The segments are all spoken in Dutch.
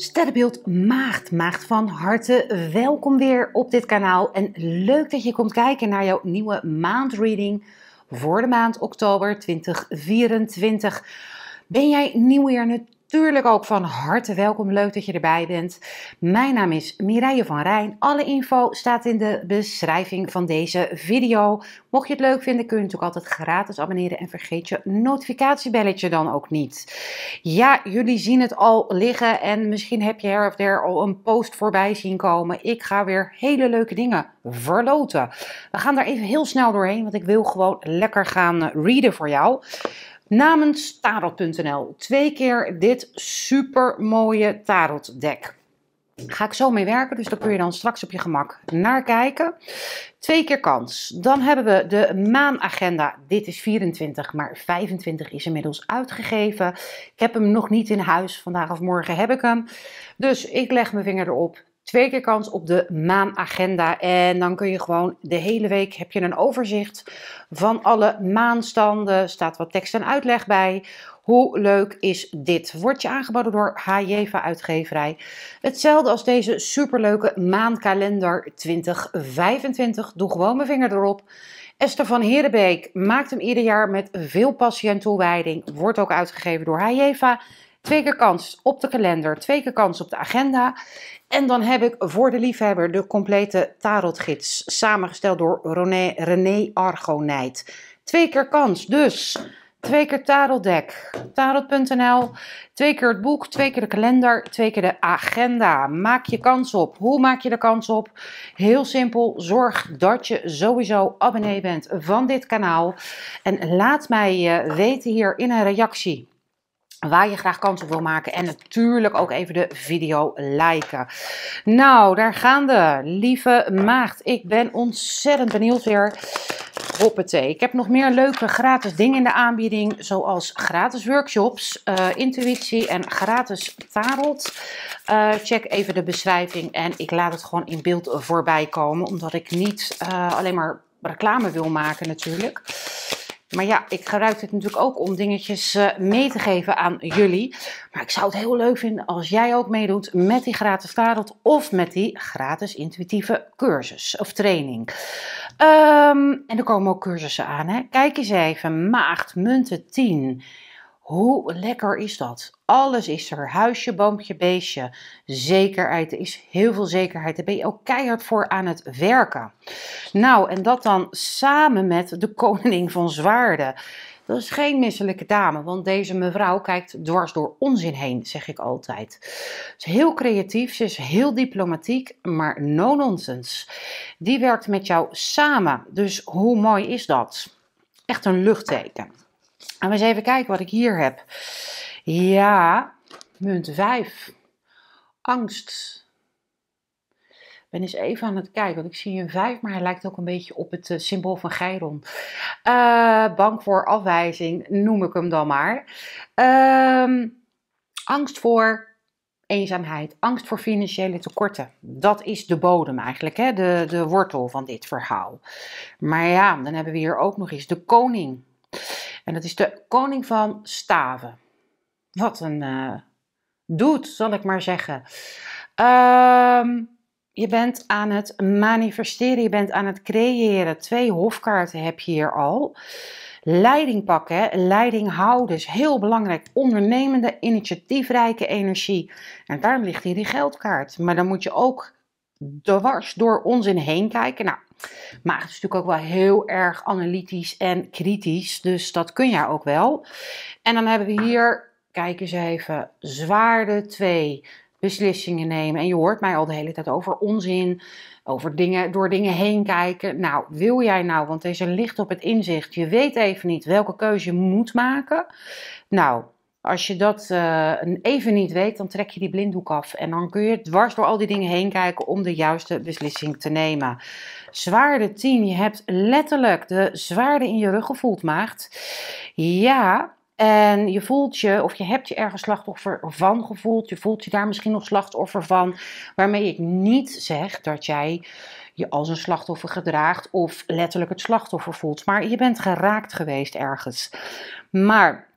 Sterrenbeeld Maagd, Maagd van harte welkom weer op dit kanaal en leuk dat je komt kijken naar jouw nieuwe maandreading voor de maand oktober 2024. Ben jij nieuw hier natuurlijk ook van harte welkom. Leuk dat je erbij bent. Mijn naam is Mireille van Rijn. Alle info staat in de beschrijving van deze video. Mocht je het leuk vinden, kun je natuurlijk altijd gratis abonneren en vergeet je notificatiebelletje dan ook niet. Ja, jullie zien het al liggen en misschien heb je her of der al een post voorbij zien komen. Ik ga weer hele leuke dingen verloten. We gaan daar even heel snel doorheen, want ik wil gewoon lekker gaan readen voor jou namens tarot.nl. Twee keer dit super mooie tarotdek. Ga ik zo mee werken, dus daar kun je dan straks op je gemak naar kijken. Twee keer kans. Dan hebben we de maanagenda. Dit is 24, maar 25 is inmiddels uitgegeven. Ik heb hem nog niet in huis. Vandaag of morgen heb ik hem. Dus ik leg mijn vinger erop twee keer kans op de maanagenda. En dan kun je gewoon de hele week heb je een overzicht van alle maanstanden. Staat wat tekst en uitleg bij. Hoe leuk is dit? Wordt je aangeboden door HJVA Uitgeverij. Hetzelfde als deze superleuke maandkalender 2025. Doe gewoon mijn vinger erop. Esther van Herenbeek maakt hem ieder jaar met veel passie en toewijding. Wordt ook uitgegeven door HJVA. Twee keer kans op de kalender, twee keer kans op de agenda. En dan heb ik voor de liefhebber de complete tarotgids, samengesteld door René, René Argonijt. Twee keer kans, dus twee keer tarotdek, tarot.nl, twee keer het boek, twee keer de kalender, twee keer de agenda. Maak je kans op. Hoe maak je de kans op? Heel simpel, zorg dat je sowieso abonnee bent van dit kanaal. En laat mij uh, weten hier in een reactie waar je graag kans op wil maken. En natuurlijk ook even de video liken. Nou, daar gaan de lieve maagd. Ik ben ontzettend benieuwd weer. Hoppatee. Ik heb nog meer leuke gratis dingen in de aanbieding. Zoals gratis workshops, uh, intuïtie en gratis tarot. Uh, check even de beschrijving en ik laat het gewoon in beeld voorbij komen. Omdat ik niet uh, alleen maar reclame wil maken natuurlijk. Maar ja, ik gebruik het natuurlijk ook om dingetjes uh, mee te geven aan jullie. Maar ik zou het heel leuk vinden als jij ook meedoet met die gratis tarot of met die gratis intuïtieve cursus of training. Um, en er komen ook cursussen aan. Hè? Kijk eens even, maagd, munten 10. Hoe lekker is dat? Alles is er. Huisje, boompje, beestje. Zekerheid. Er is heel veel zekerheid. Daar ben je ook keihard voor aan het werken. Nou, en dat dan samen met de koning van zwaarden. Dat is geen misselijke dame, want deze mevrouw kijkt dwars door onzin heen, zeg ik altijd. Ze is heel creatief, ze is heel diplomatiek, maar no nonsense. Die werkt met jou samen, dus hoe mooi is dat? Echt een luchtteken. En we eens even kijken wat ik hier heb. Ja, munt 5. Angst. Ik ben eens even aan het kijken, want ik zie een 5, maar hij lijkt ook een beetje op het uh, symbool van Geiron. Uh, bang voor afwijzing, noem ik hem dan maar. Uh, angst voor eenzaamheid, angst voor financiële tekorten. Dat is de bodem eigenlijk, hè? De, de wortel van dit verhaal. Maar ja, dan hebben we hier ook nog eens de koning. En dat is de koning van staven. Wat een uh, doet, zal ik maar zeggen. Um, je bent aan het manifesteren, je bent aan het creëren. Twee hofkaarten heb je hier al. Leiding pakken, leiding houden is heel belangrijk. Ondernemende, initiatiefrijke energie. En daarom ligt hier die geldkaart. Maar dan moet je ook dwars door onzin heen kijken. Nou, maar het is natuurlijk ook wel heel erg analytisch en kritisch. Dus dat kun jij ook wel. En dan hebben we hier, kijk eens even, zwaarde 2 beslissingen nemen. En je hoort mij al de hele tijd over onzin, over dingen, door dingen heen kijken. Nou, wil jij nou, want deze ligt op het inzicht, je weet even niet welke keuze je moet maken. Nou, als je dat uh, even niet weet, dan trek je die blinddoek af. En dan kun je dwars door al die dingen heen kijken om de juiste beslissing te nemen. Zwaarde 10, je hebt letterlijk de zwaarde in je rug gevoeld, maagd. Ja, en je voelt je, of je hebt je ergens slachtoffer van gevoeld. Je voelt je daar misschien nog slachtoffer van. Waarmee ik niet zeg dat jij je als een slachtoffer gedraagt of letterlijk het slachtoffer voelt. Maar je bent geraakt geweest ergens. Maar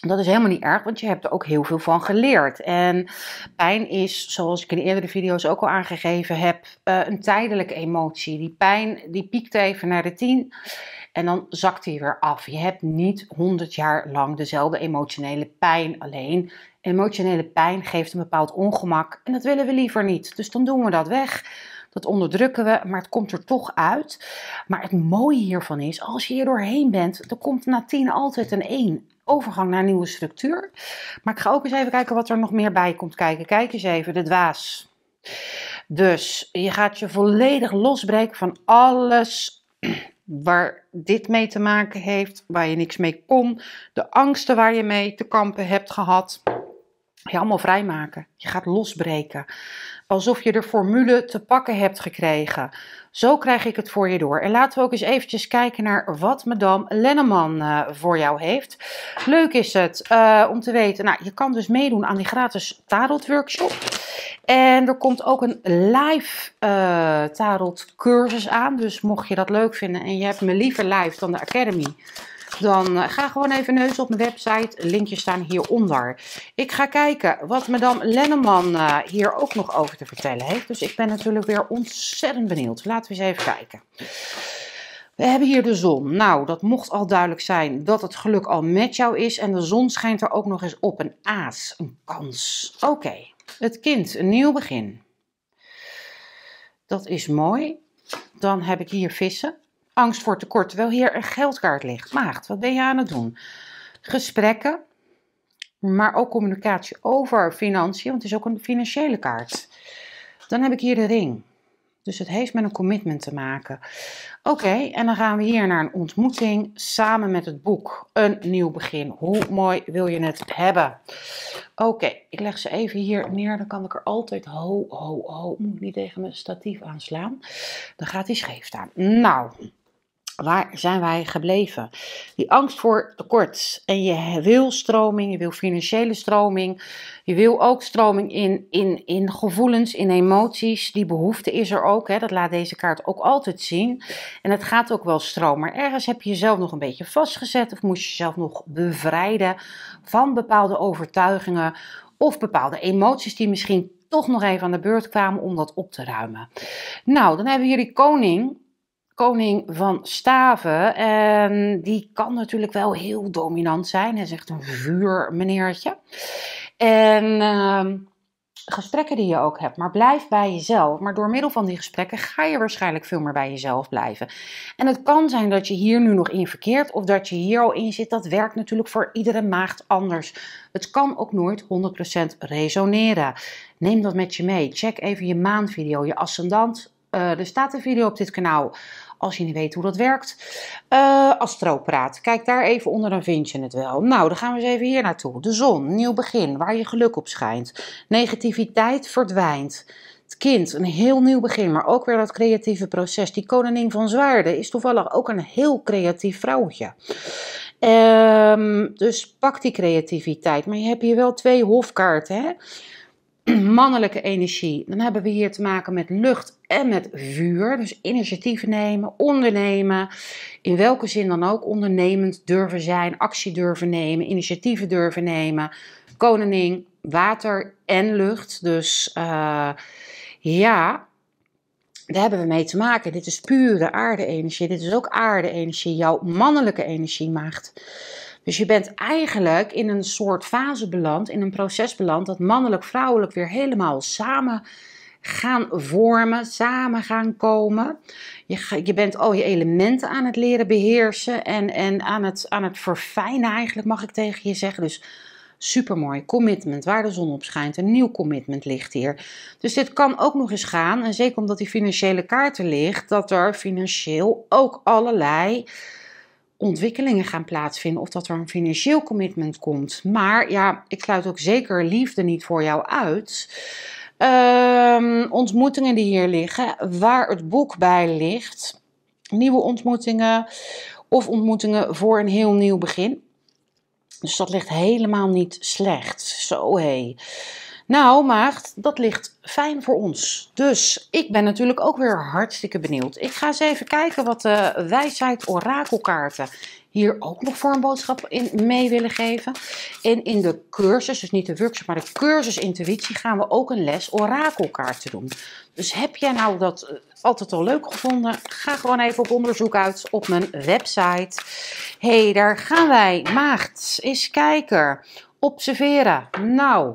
Dat is helemaal niet erg, want je hebt er ook heel veel van geleerd. En pijn is, zoals ik in eerdere video's ook al aangegeven heb, uh, een tijdelijke emotie. Die pijn die piekt even naar de 10 en dan zakt hij weer af. Je hebt niet 100 jaar lang dezelfde emotionele pijn. Alleen emotionele pijn geeft een bepaald ongemak en dat willen we liever niet. Dus dan doen we dat weg. Dat onderdrukken we, maar het komt er toch uit. Maar het mooie hiervan is, als je hier doorheen bent, dan komt na 10 altijd een 1 overgang naar een nieuwe structuur. Maar ik ga ook eens even kijken wat er nog meer bij komt kijken. Kijk eens even, de dwaas. Dus je gaat je volledig losbreken van alles waar dit mee te maken heeft, waar je niks mee kon, de angsten waar je mee te kampen hebt gehad. Je allemaal vrijmaken. Je gaat losbreken alsof je de formule te pakken hebt gekregen. Zo krijg ik het voor je door. En laten we ook eens eventjes kijken naar wat madame Lenneman uh, voor jou heeft. Leuk is het uh, om te weten, nou, je kan dus meedoen aan die gratis tarot workshop. En er komt ook een live uh, tarot cursus aan. Dus mocht je dat leuk vinden en je hebt me liever live dan de Academy dan eh, ga gewoon even neus op mijn website. Linkjes staan hieronder. Ik ga kijken wat madame Lenneman uh, hier ook nog over te vertellen heeft. Dus ik ben natuurlijk weer ontzettend benieuwd. Laten we eens even kijken. We hebben hier de zon. Nou, dat mocht al duidelijk zijn dat het geluk al met jou is. En de zon schijnt er ook nog eens op. Een aas, een kans. Oké, het kind, een nieuw begin. Dat is mooi. Dan heb ik hier vissen angst voor tekort, terwijl hier een geldkaart ligt. Maagd, wat ben je aan het doen? Gesprekken, maar ook communicatie over financiën, want het is ook een financiële kaart. Dan heb ik hier de ring. Dus het heeft met een commitment te maken. Oké, en dan gaan we hier naar een ontmoeting samen met het boek Een Nieuw Begin. Hoe mooi wil je het hebben? Oké, ik leg ze even hier neer. Dan kan ik er altijd ho, ho, ho. Moet ik niet tegen mijn statief aanslaan. Dan gaat hij scheef staan. Nou, Waar zijn wij gebleven? Die angst voor tekort. En je wil stroming, je wil financiële stroming. Je wil ook stroming in, in, in gevoelens, in emoties. Die behoefte is er ook. Hè? Dat laat deze kaart ook altijd zien. En het gaat ook wel stromen. Maar ergens heb je jezelf nog een beetje vastgezet. Of moest je jezelf nog bevrijden van bepaalde overtuigingen. Of bepaalde emoties die misschien toch nog even aan de beurt kwamen om dat op te ruimen. Nou, dan hebben we hier die koning koning van staven. En die kan natuurlijk wel heel dominant zijn. Hij is echt een vuurmeneertje. En uh, gesprekken die je ook hebt, maar blijf bij jezelf. Maar door middel van die gesprekken ga je waarschijnlijk veel meer bij jezelf blijven. En het kan zijn dat je hier nu nog in verkeert of dat je hier al in zit. Dat werkt natuurlijk voor iedere maagd anders. Het kan ook nooit 100% resoneren. Neem dat met je mee. Check even je maanvideo, je ascendant. Uh, er staat een video op dit kanaal als je niet weet hoe dat werkt. Uh, astropraat. Kijk daar even onder, dan vind je het wel. Nou, dan gaan we eens even hier naartoe. De zon, nieuw begin, waar je geluk op schijnt. Negativiteit verdwijnt. Het kind, een heel nieuw begin, maar ook weer dat creatieve proces. Die koningin van zwaarden is toevallig ook een heel creatief vrouwtje. Um, dus pak die creativiteit. Maar je hebt hier wel twee hofkaarten, hè? mannelijke energie, dan hebben we hier te maken met lucht en met vuur. Dus initiatieven nemen, ondernemen. In welke zin dan ook ondernemend durven zijn, actie durven nemen, initiatieven durven nemen. Koningin, water en lucht. Dus uh, ja, daar hebben we mee te maken. Dit is pure aarde-energie. Dit is ook aarde-energie, jouw mannelijke energie maakt. Dus je bent eigenlijk in een soort fase beland, in een proces beland, dat mannelijk-vrouwelijk weer helemaal samen gaan vormen, samen gaan komen. Je, je bent al je elementen aan het leren beheersen en, en aan, het, aan het verfijnen eigenlijk, mag ik tegen je zeggen. Dus supermooi. Commitment, waar de zon op schijnt. Een nieuw commitment ligt hier. Dus dit kan ook nog eens gaan, en zeker omdat die financiële kaarten ligt, dat er financieel ook allerlei ontwikkelingen gaan plaatsvinden of dat er een financieel commitment komt. Maar ja, ik sluit ook zeker liefde niet voor jou uit. Um, ontmoetingen die hier liggen, waar het boek bij ligt, nieuwe ontmoetingen of ontmoetingen voor een heel nieuw begin. Dus dat ligt helemaal niet slecht. Zo hé. Nou, maagd, dat ligt fijn voor ons. Dus ik ben natuurlijk ook weer hartstikke benieuwd. Ik ga eens even kijken wat de wijsheid orakelkaarten hier ook nog voor een boodschap in mee willen geven. En in de cursus, dus niet de workshop, maar de cursus intuïtie, gaan we ook een les orakelkaarten doen. Dus heb jij nou dat eh, altijd al leuk gevonden? Ga gewoon even op onderzoek uit op mijn website. hey, daar gaan wij. Maagd, eens kijken. Observeren. Nou,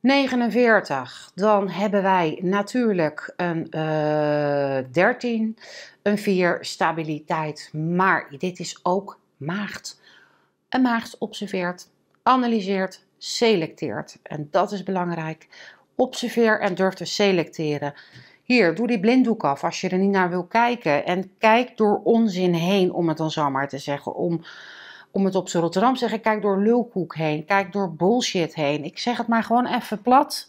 49. Dan hebben wij natuurlijk een uh, eh, 13, een 4, stabiliteit. Maar dit is ook maagd. Een maagd observeert, analyseert, selecteert. En dat is belangrijk. Observeer en durf te selecteren. Hier, doe die blinddoek af als je er niet naar wil kijken. En kijk door onzin heen, om het dan zo maar te zeggen. Om om het op z'n Rotterdam te zeggen, kijk door lulkoek heen, kijk door bullshit heen. Ik zeg het maar gewoon even plat,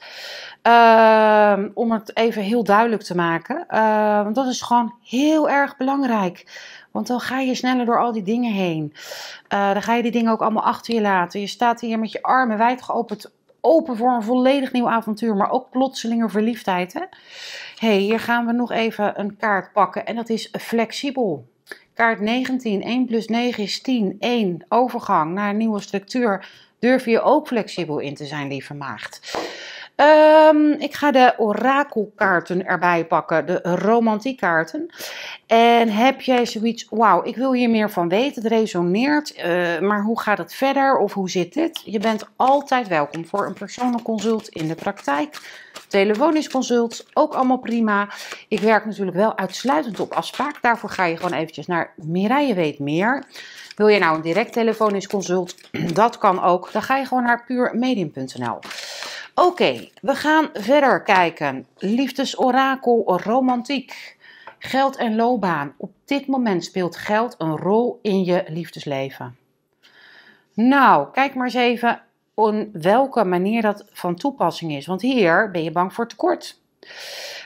uh, om het even heel duidelijk te maken. Uh, want dat is gewoon heel erg belangrijk. Want dan ga je sneller door al die dingen heen. Uh, dan ga je die dingen ook allemaal achter je laten. Je staat hier met je armen wijd geopend, open voor een volledig nieuw avontuur, maar ook plotselinge verliefdheid. Hè? hey, hier gaan we nog even een kaart pakken en dat is flexibel. Kaart 19, 1 plus 9 is 10, 1, overgang naar een nieuwe structuur. Durf je ook flexibel in te zijn, lieve maagd. Um, ik ga de orakelkaarten erbij pakken, de romantiekkaarten. En heb jij zoiets, wauw, ik wil hier meer van weten, het resoneert, uh, maar hoe gaat het verder of hoe zit dit? Je bent altijd welkom voor een persoonlijk consult in de praktijk. Telefonisch consult, ook allemaal prima. Ik werk natuurlijk wel uitsluitend op afspraak. Daarvoor ga je gewoon eventjes naar Mireille Weet Meer. Wil je nou een direct telefonisch consult? Dat kan ook. Dan ga je gewoon naar puurmedium.nl. Oké, we gaan verder kijken. Liefdesorakel, romantiek. Geld en loopbaan. Op dit moment speelt geld een rol in je liefdesleven. Nou, kijk maar eens even op welke manier dat van toepassing is. Want hier ben je bang voor tekort.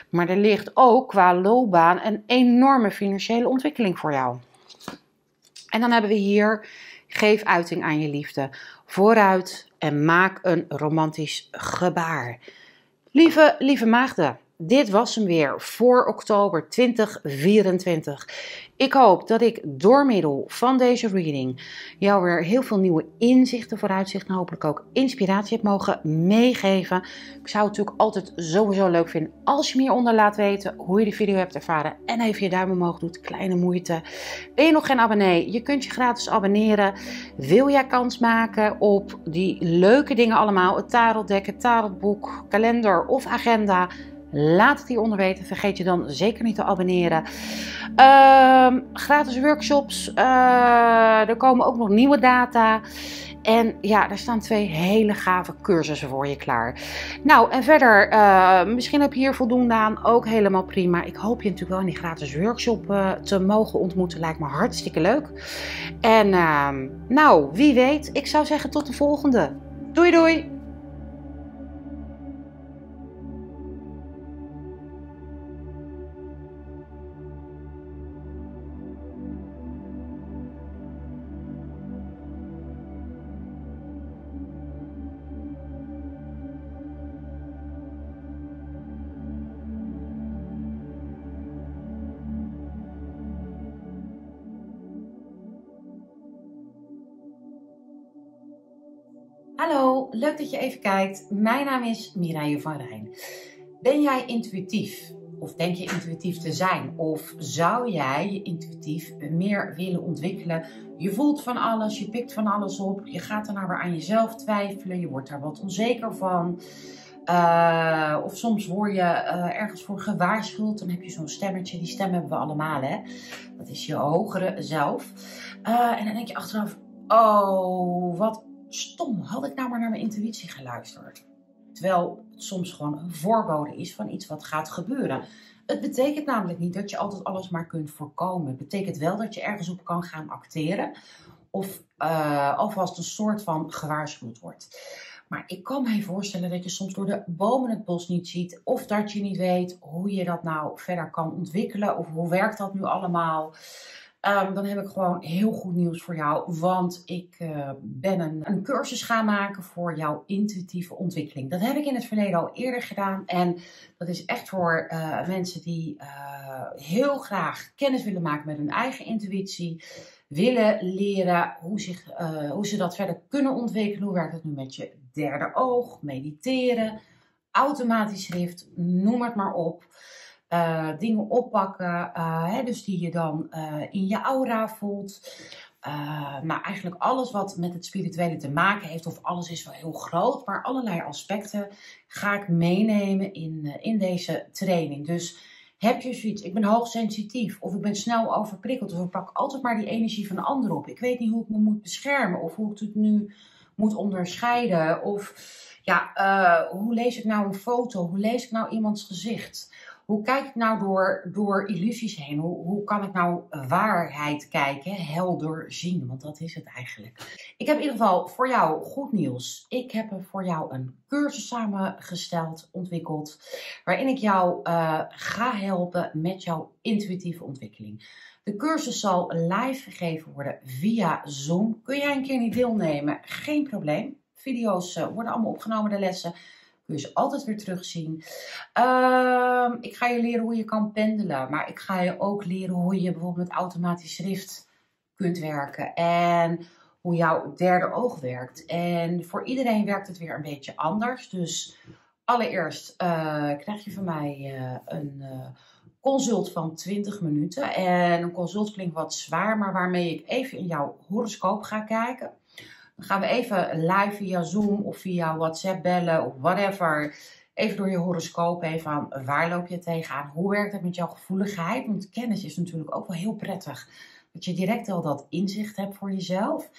Maar er ligt ook qua loopbaan een enorme financiële ontwikkeling voor jou. En dan hebben we hier geef uiting aan je liefde. Vooruit en maak een romantisch gebaar. Lieve, lieve maagden, dit was hem weer voor oktober 2024. Ik hoop dat ik door middel van deze reading jou weer heel veel nieuwe inzichten, vooruitzichten en hopelijk ook inspiratie heb mogen meegeven. Ik zou het natuurlijk altijd sowieso leuk vinden als je me hieronder laat weten hoe je de video hebt ervaren en even je duim omhoog doet. Kleine moeite. Ben je nog geen abonnee? Je kunt je gratis abonneren. Wil jij kans maken op die leuke dingen allemaal? Het tarotdek, het tarotboek, kalender of agenda? Laat het hieronder weten. Vergeet je dan zeker niet te abonneren. Uh, gratis workshops. Uh, er komen ook nog nieuwe data. En ja, er staan twee hele gave cursussen voor je klaar. Nou, en verder, uh, misschien heb je hier voldoende aan. Ook helemaal prima. Ik hoop je natuurlijk wel in die gratis workshop uh, te mogen ontmoeten. Lijkt me hartstikke leuk. En ehm, nou, wie weet. Ik zou zeggen tot de volgende. Doei doei! Leuk dat je even kijkt. Mijn naam is Mireille van Rijn. Ben jij intuïtief? Of denk je intuïtief te zijn? Of zou jij je intuïtief meer willen ontwikkelen? Je voelt van alles, je pikt van alles op. Je gaat daarna weer aan jezelf twijfelen. Je wordt daar wat onzeker van. Uh, of soms word je uh, ergens voor gewaarschuwd. Dan heb je zo'n stemmetje. Die stem hebben we allemaal, hè? Dat is je hogere zelf. Uh, en dan denk je achteraf: oh, wat stom, had ik nou maar naar mijn intuïtie geluisterd. Terwijl het soms gewoon een voorbode is van iets wat gaat gebeuren. Het betekent namelijk niet dat je altijd alles maar kunt voorkomen. Het betekent wel dat je ergens op kan gaan acteren. Of uh, alvast een soort van gewaarschuwd wordt. Maar ik kan me voorstellen dat je soms door de bomen het bos niet ziet. Of dat je niet weet hoe je dat nou verder kan ontwikkelen. Of hoe werkt dat nu allemaal. Ehm, dan heb ik gewoon heel goed nieuws voor jou. Want ik uh, ben een, cursus gaan maken voor jouw intuïtieve ontwikkeling. Dat heb ik in het verleden al eerder gedaan. En dat is echt voor uh, mensen die uh, heel graag kennis willen maken met hun eigen intuïtie. Willen leren hoe, zich, hoe ze dat verder kunnen ontwikkelen. Hoe werkt het nu met je derde oog, mediteren, automatisch schrift, noem het maar op. Uh, dingen oppakken, uh, hè, dus die je dan uh, in je aura voelt. nou, eigenlijk alles wat met het spirituele te maken heeft, of alles is wel heel groot, maar allerlei aspecten ga ik meenemen in, in deze training. Dus heb je zoiets, ik ben hoogsensitief, of ik ben snel overprikkeld, of ik pak altijd maar die energie van anderen op. Ik weet niet hoe ik me moet beschermen, of hoe ik het nu moet onderscheiden, of ja, hoe lees ik nou een foto, hoe lees ik nou iemands gezicht. Hoe kijk ik nou door, door illusies heen? Hoe, kan ik nou waarheid kijken, helder zien? Want dat is het eigenlijk. Ik heb in ieder geval voor jou goed nieuws. Ik heb voor jou een cursus samengesteld, ontwikkeld, waarin ik jou uh, ga helpen met jouw intuïtieve ontwikkeling. De cursus zal live gegeven worden via Zoom. Kun jij een keer niet deelnemen? Geen probleem. Video's uh, worden allemaal opgenomen, de lessen kun je ze altijd weer terugzien. Uh, ik ga je leren hoe je kan pendelen, maar ik ga je ook leren hoe je bijvoorbeeld met automatisch schrift kunt werken en hoe jouw derde oog werkt. En voor iedereen werkt het weer een beetje anders. Dus allereerst uh, krijg je van mij uh, een uh, consult van 20 minuten. En een consult klinkt wat zwaar, maar waarmee ik even in jouw horoscoop ga kijken. Dan gaan we even live via Zoom of via WhatsApp bellen of whatever. Even door je horoscoop even aan waar loop je tegenaan? Hoe werkt het met jouw gevoeligheid? Want kennis is natuurlijk ook wel heel prettig. Dat je direct al dat inzicht hebt voor jezelf.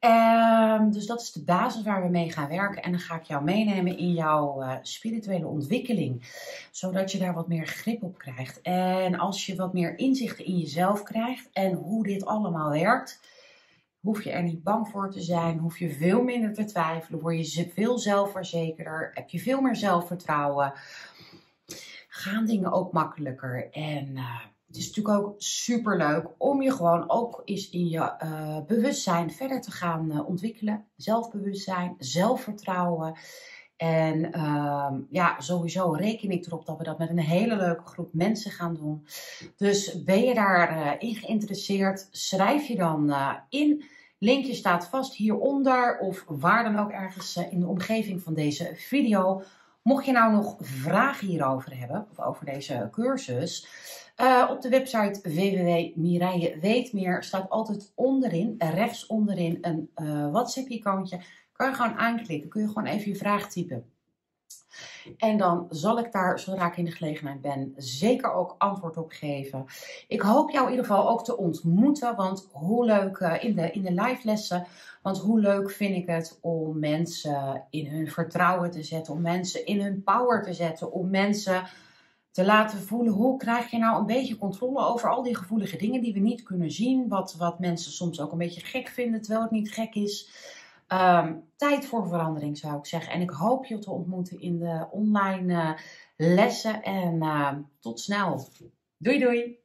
Um, dus dat is de basis waar we mee gaan werken. En dan ga ik jou meenemen in jouw uh, spirituele ontwikkeling. Zodat je daar wat meer grip op krijgt. En als je wat meer inzichten in jezelf krijgt en hoe dit allemaal werkt hoef je er niet bang voor te zijn, hoef je veel minder te twijfelen, word je veel zelfverzekerder, heb je veel meer zelfvertrouwen, gaan dingen ook makkelijker. En uh, het is natuurlijk ook super leuk om je gewoon ook eens in je uh, bewustzijn verder te gaan uh, ontwikkelen. Zelfbewustzijn, zelfvertrouwen. En uh, ja, sowieso reken ik erop dat we dat met een hele leuke groep mensen gaan doen. Dus ben je daarin uh, geïnteresseerd, schrijf je dan uh, in. Linkje staat vast hieronder of waar dan ook ergens uh, in de omgeving van deze video. Mocht je nou nog vragen hierover hebben, of over deze cursus, op de website www.mireilleweetmeer staat altijd onderin, rechts onderin, een WhatsApp-icoontje kan je gewoon aanklikken. Kun je gewoon even je vraag typen. En dan zal ik daar, zodra ik in de gelegenheid ben, zeker ook antwoord op geven. Ik hoop jou in ieder geval ook te ontmoeten. Want hoe leuk uh, in de, in de live lessen. Want hoe leuk vind ik het om mensen in hun vertrouwen te zetten. Om mensen in hun power te zetten. Om mensen te laten voelen hoe krijg je nou een beetje controle over al die gevoelige dingen die we niet kunnen zien. Wat, wat mensen soms ook een beetje gek vinden terwijl het niet gek is. Um, tijd voor verandering zou ik zeggen. En ik hoop je te ontmoeten in de online uh, lessen. En uh, tot snel. Doei doei!